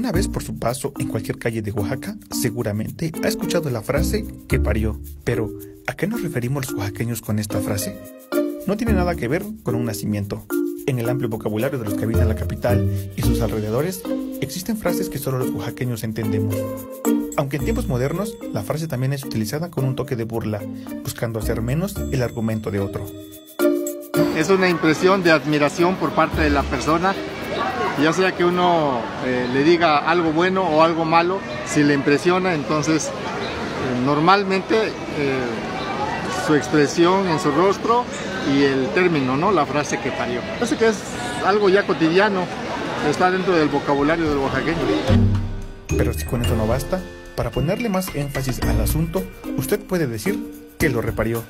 Alguna vez por su paso en cualquier calle de Oaxaca, seguramente ha escuchado la frase que parió. Pero, ¿a qué nos referimos los oaxaqueños con esta frase? No tiene nada que ver con un nacimiento. En el amplio vocabulario de los que habitan la capital y sus alrededores, existen frases que solo los oaxaqueños entendemos. Aunque en tiempos modernos, la frase también es utilizada con un toque de burla, buscando hacer menos el argumento de otro. Es una impresión de admiración por parte de la persona, ya sea que uno eh, le diga algo bueno o algo malo, si le impresiona, entonces eh, normalmente eh, su expresión en su rostro y el término, ¿no? La frase que parió. Parece que es algo ya cotidiano, está dentro del vocabulario del oaxaqueño. Pero si con eso no basta, para ponerle más énfasis al asunto, usted puede decir que lo reparió.